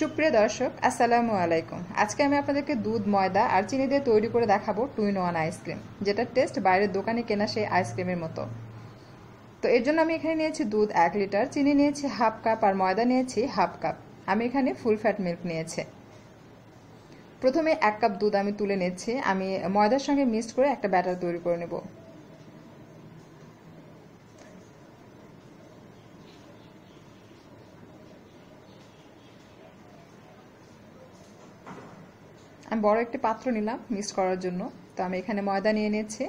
সুপ্রিয় দর্শক, আসসালামু আলাইকুম। আজকে আমি আপনাদেরকে দুধ, ময়দা আর চিনি দিয়ে তৈরি করে দেখাবো two in one ice cream যেটার টেস্ট বাইরের দোকানে কেনা সেই আইসক্রিমের মতো। তো এর জন্য আমি এখানে নিয়েছি দুধ এক লিটার, চিনি নিয়েছি হাফ কাপ আর ময়দা নিয়েছি হাফ কাপ। আমি এখানে ফুল ফ্যাট মিল্ক নিয়েছি। প্রথমে এক কাপ দুধ আমি তুলে নিচ্ছি। আমি ময়দার সঙ্গে মিক্সড করে একটা ব্যাটার তৈরি করে নেব। আমি বড় একটি পাত্র নিলাম মিক্স করার জন্য। তো আমি এখানে ময়দা নিয়ে নিয়েছি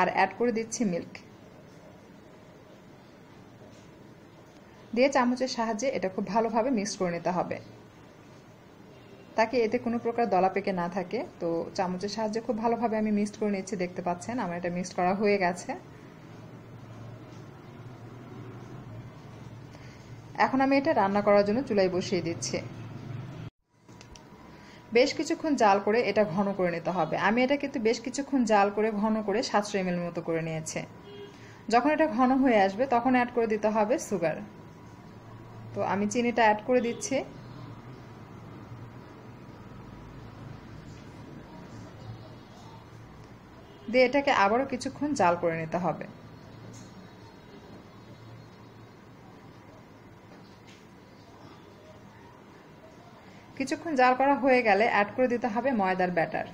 আর অ্যাড করে দিচ্ছি মিল্ক দিয়ে চামচের সাহায্যে এটা খুব ভালোভাবে মিক্স করে নিতে হবে। তাকে এতে কোনো প্রকার দলা পেকে না থাকে। তো চামচের সাহায্যে খুব ভালোভাবে আমি মিক্সড করে নিচ্ছি, দেখতে পাচ্ছেন? আমার এটা মিক্সড করা হয়ে গেছে। এখন আমি এটা রান্না করার জন্য চুলায় বসিয়ে দিচ্ছি। বেশ কিছুক্ষণ জাল করে এটা ঘন করে নিতে হবে। আমি এটা কিন্তু বেশ কিছুক্ষণ জাল করে ঘন করে সাতশো এম মতো করে নিয়েছে। যখন এটা ঘন হয়ে আসবে, তখন অ্যাড করে দিতে হবে সুগার তো আমি চিনিটা অ্যাড করে দিচ্ছি। দিয়ে এটাকে আবারও কিছুক্ষণ জাল করে নিতে হবে। কিছুক্ষণ জাল করা হয়ে গেলে অ্যাড করে দিতে হবে ময়দার ব্যাটার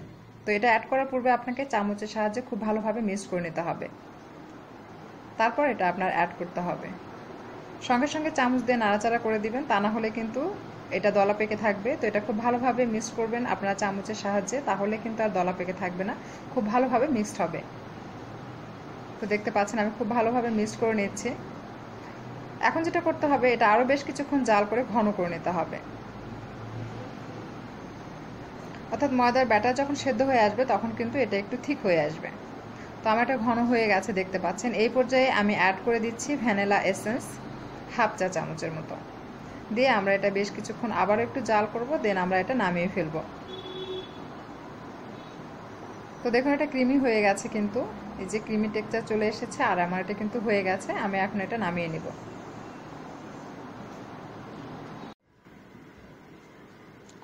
তো এটা অ্যাড করার পূর্বে আপনাকে চামচের সাহায্যে খুব ভালোভাবে মিক্স করে নিতে হবে। তারপর এটা আপনার অ্যাড করতে হবে। সঙ্গে সঙ্গে চামচ দিয়ে নাড়াচাড়া করে দিবেন, তা না হলে কিন্তু এটা দলা পেকে থাকবে। তো এটা খুব ভালোভাবে মিক্স করবেন আপনার চামচের সাহায্যে, তাহলে কিন্তু আর দলা পেকে থাকবে না। খুব ভালোভাবে মিক্সড হবে। তো দেখতে পাচ্ছেন আমি খুব ভালোভাবে মিক্স করে নিচ্ছি। এখন যেটা করতে হবে, এটা আরও বেশ কিছুক্ষণ জাল করে ঘন করে নিতে হবে। অর্থাৎ ময়দার ব্যাটার যখন সেদ্ধ হয়ে আসবে, তখন কিন্তু এটা একটু ঠিক হয়ে আসবে। তো আমার এটা ঘন হয়ে গেছে, দেখতে পাচ্ছেন। এই পর্যায়ে আমি অ্যাড করে দিচ্ছি ভ্যানিলা এসেন্স হাফ চা চামচের মতো। দিয়ে আমরা এটা বেশ কিছুক্ষণ আবার একটু জাল করব দেন আমরা এটা নামিয়ে ফেলব। তো দেখুন, এটা ক্রিমি হয়ে গেছে কিন্তু। এই যে ক্রিমি টেক্সচার চলে এসেছে, আর আমার এটা কিন্তু হয়ে গেছে, আমি এখন এটা নামিয়ে নিব।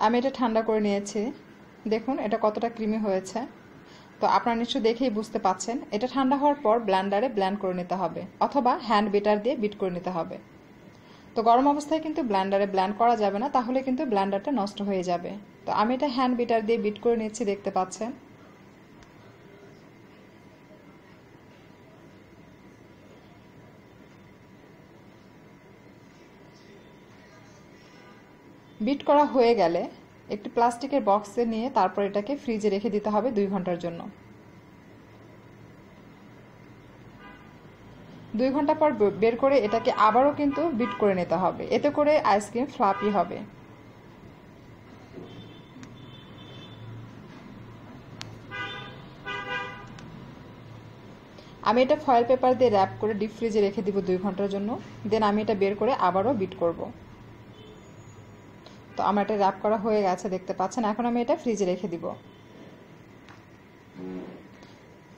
আমি এটা ঠান্ডা করে নিয়েছি। দেখুন, এটা কতটা ক্রিমি হয়েছে। তো আপনারা নিশ্চয়ই দেখেই বুঝতে পাচ্ছেন, এটা ঠান্ডা হওয়ার পর ব্ল্যান্ডারে ব্ল্যান্ড করে নিতে হবে, অথবা হ্যান্ড বিটার দিয়ে বিট করে নিতে হবে। তো গরম অবস্থায় কিন্তু ব্ল্যান্ডারে ব্ল্যান্ড করা যাবে না, তাহলে কিন্তু ব্ল্যান্ডারটা নষ্ট হয়ে যাবে। তো আমি এটা হ্যান্ড বিটার দিয়ে বিট করে নিচ্ছি, দেখতে পাচ্ছেন। বিট করা হয়ে গেলে একটি প্লাস্টিকের বক্সে নিয়ে তারপর এটাকে ফ্রিজে রেখে দিতে হবে দুই ঘণ্টার জন্য। দুই ঘণ্টা পর বের করে এটাকে আবারও কিন্তু বিট করে নিতে হবে। এতে করে আইসক্রিম ফ্লাপি হবে। আমি এটা ফয়েল পেপার দিয়ে র্যাপ করে ডিপ ফ্রিজে রেখে দিব দুই ঘণ্টার জন্য। দেন আমি এটা বের করে আবারও বিট করব। তো আমার এটা র্যাপ করা হয়ে গেছে, দেখতে পাচ্ছেন। এখন আমি এটা ফ্রিজে রেখে দিব।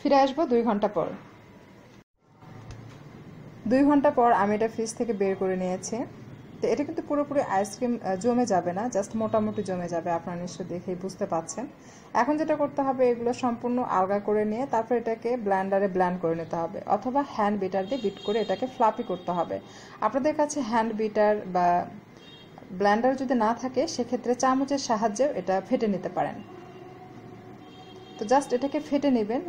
ফিরে আসব দুই ঘণ্টা পর। দুই ঘণ্টা পর আমি এটা ফ্রিজ থেকে বের করে নিয়েছি। তো এটা কিন্তু পুরোপুরি আইসক্রিম জমে যাবে না জাস্ট মোটামুটি জমে যাবে, আপনারা নিশ্চয় দেখেই বুঝতে পাচ্ছেন। এখন যেটা করতে হবে, এগুলো সম্পূর্ণ আলগা করে নিয়ে তারপর এটাকে ব্ল্যান্ডারে ব্ল্যান্ড করে নিতে হবে, অথবা হ্যান্ড বিটার দিয়ে বিট করে এটাকে ফ্লাপি করতে হবে। আপনাদের কাছে হ্যান্ড বিটার বা ব্ল্যান্ডার যদি না থাকে, সেক্ষেত্রে চামচের সাহায্যেও এটা ফেটে নিতে পারেন। তো জাস্ট এটাকে ফেটে নেবেন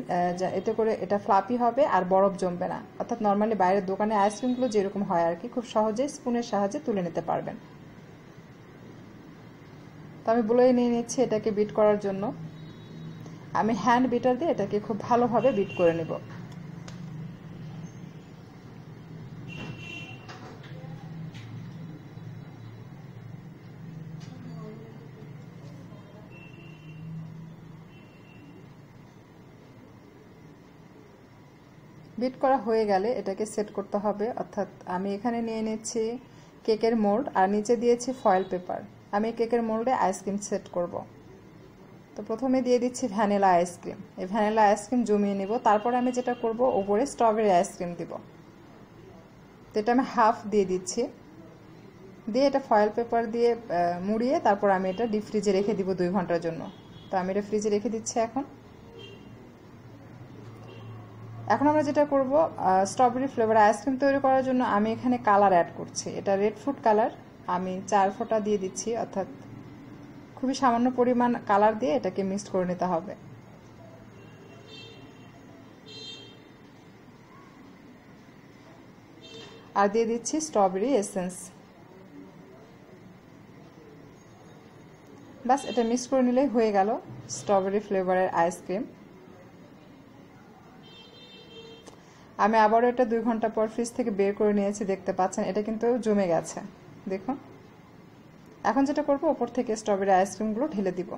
এতে করে এটা ফ্লাপি হবে আর বরফ জমবে না। অর্থাৎ নর্মালি বাইরের দোকানে আইসক্রিমগুলো যেরকম হয় আর কি, খুব সহজেই স্পুনের সাহায্যে তুলে নিতে পারবেন। তো আমি বলেই নিয়ে নিচ্ছি এটাকে বিট করার জন্য। আমি হ্যান্ড বিটার দিয়ে এটাকে খুব ভালোভাবে বিট করে নেব। বিট করা হয়ে গেলে এটাকে সেট করতে হবে। অর্থাৎ আমি এখানে নিয়ে নিচ্ছি কেকের মোল্ড আর নিচে দিয়েছি ফয়েল পেপার আমি কেকের মোল্ডে আইসক্রিম সেট করব। তো প্রথমে দিয়ে দিচ্ছি ভ্যানিলা আইসক্রিম এই ভ্যানিলা আইসক্রিম জমিয়ে নিব। তারপরে আমি যেটা করব, ওপরে স্ট্রবেরি আইসক্রিম দিব। তো এটা আমি হাফ দিয়ে দিচ্ছি। দিয়ে এটা ফয়েল পেপার দিয়ে মুড়িয়ে তারপর আমি এটা ডিপ ফ্রিজে রেখে দিব দুই ঘণ্টার জন্য। তো আমি এটা ফ্রিজে রেখে দিচ্ছি এখন। এখন আমরা যেটা করব স্ট্রবেরি ফ্লেভার আইসক্রিম তৈরি করার জন্য আমি এখানে কালার অ্যাড করছি। এটা রেড ফুড কালার আমি চার ফোঁটা দিয়ে দিচ্ছি, অর্থাৎ খুবই সামান্য পরিমাণ কালার দিয়ে এটাকে মিক্সড করে নিতে হবে। আর দিয়ে দিচ্ছি স্ট্রবেরি এসেন্স বাস এটা মিক্স করে নিলেই হয়ে গেল স্ট্রবেরি ফ্লেভারের আইসক্রিম আমি আবারও এটা দুই ঘণ্টা পর ফ্রিজ থেকে বের করে নিয়েছি, দেখতে পাচ্ছেন, এটা কিন্তু জমে গেছে। দেখুন। এখন যেটা করব, ওপর থেকে স্ট্রবেরি আইসক্রিমগুলো ঢেলে দিব।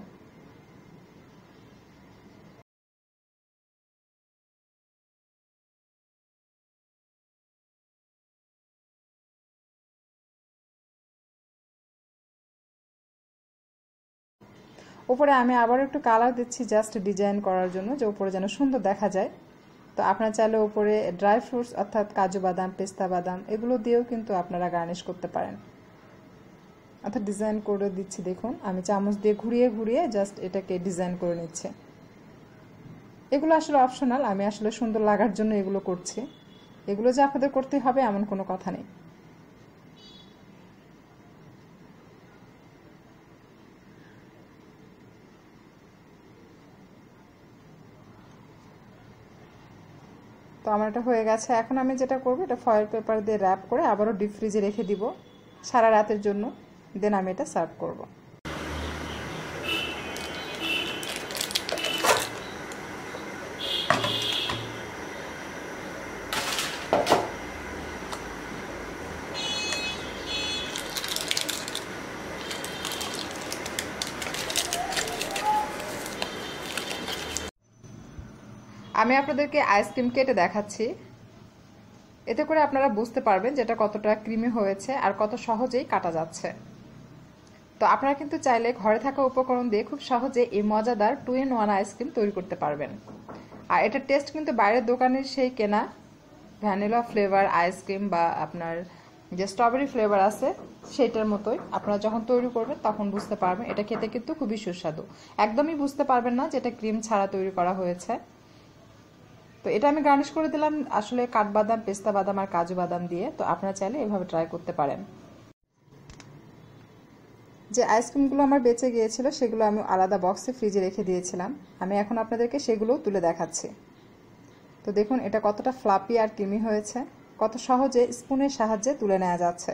উপরে আমি আবার একটু কালার দিচ্ছি জাস্ট ডিজাইন করার জন্য, যে উপরে যেন সুন্দর দেখা যায়। তো আপনারা চাইলে ওপরে ড্রাই ফ্রুটস অর্থাৎ কাজু বাদাম, পেস্তা বাদাম, এগুলো দিয়েও কিন্তু আপনারা গার্নিশ করতে পারেন। অর্থাৎ ডিজাইন করে দিচ্ছি, দেখুন। আমি চামচ দিয়ে ঘুরিয়ে ঘুরিয়ে জাস্ট এটাকে ডিজাইন করে নিচ্ছে। এগুলো আসলে অপশনাল আমি আসলে সুন্দর লাগার জন্য এগুলো করছি। এগুলো যে আপনাদের করতে হবে এমন কোনো কথা নেই। তো আমার এটা হয়ে গেছে। এখন আমি যেটা করব, এটা ফয়েল পেপার দিয়ে র্যাপ করে আবারও ডিপ ফ্রিজে রেখে দিব সারা রাতের জন্য। দেন আমি এটা সার্ভ করব। আমি আপনাদেরকে আইসক্রিম কেটে দেখাচ্ছি। এতে করে আপনারা বুঝতে পারবেন যেটা কতটা ক্রিমি হয়েছে আর কত সহজেই কাটা যাচ্ছে। তো আপনারা কিন্তু চাইলে ঘরে থাকা উপকরণ দিয়ে খুব সহজে এই মজাদার টু ইন ওয়ান আইসক্রিম তৈরি করতে পারবেন। আর এটার টেস্ট কিন্তু বাইরের দোকানের সেই কেনা ভ্যানিলা ফ্লেভার আইসক্রিম বা আপনার যে স্ট্রবেরি ফ্লেভার আছে সেটার মতোই আপনারা যখন তৈরি করবেন তখন বুঝতে পারবেন। এটা খেতে কিন্তু খুবই সুস্বাদু। একদমই বুঝতে পারবেন না যে এটা ক্রিম ছাড়া তৈরি করা হয়েছে। তো এটা আমি গার্নিশ করে দিলাম আসলে কাঠবাদাম, পেস্তা বাদাম আর কাজু বাদাম দিয়ে। তো আপনারা চাইলে এভাবে ট্রাই করতে পারেন। যে আইসক্রিমগুলো আমার বেঁচে গিয়েছিল, সেগুলো আমি আলাদা বক্সে ফ্রিজে রেখে দিয়েছিলাম। আমি এখন আপনাদেরকে সেগুলোও তুলে দেখাচ্ছি। তো দেখুন, এটা কতটা ফ্লাপি আর ক্রিমি হয়েছে। কত সহজে স্পুনের সাহায্যে তুলে নেওয়া যাচ্ছে।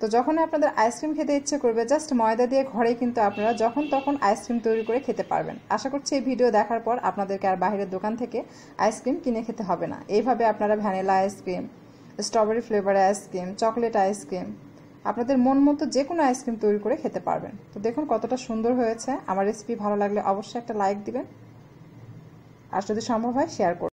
তো যখন আপনাদের আইসক্রিম খেতে ইচ্ছে করবে জাস্ট ময়দা দিয়ে ঘরে কিন্তু আপনারা যখন তখন আইসক্রিম তৈরি করে খেতে পারবেন। আশা করছি এই ভিডিও দেখার পর আপনাদেরকে আর বাইরের দোকান থেকে আইসক্রিম কিনে খেতে হবে না। এইভাবে আপনারা vanilla ice cream strawberry flavour ice cream chocolate ice cream আপনাদের মন মতো যে কোনো আইসক্রিম তৈরি করে খেতে পারবেন। তো দেখুন কতটা সুন্দর হয়েছে। আমার রেসিপি ভালো লাগলে অবশ্যই একটা লাইক দিবেন। আর যদি সম্ভব হয় শেয়ার করুন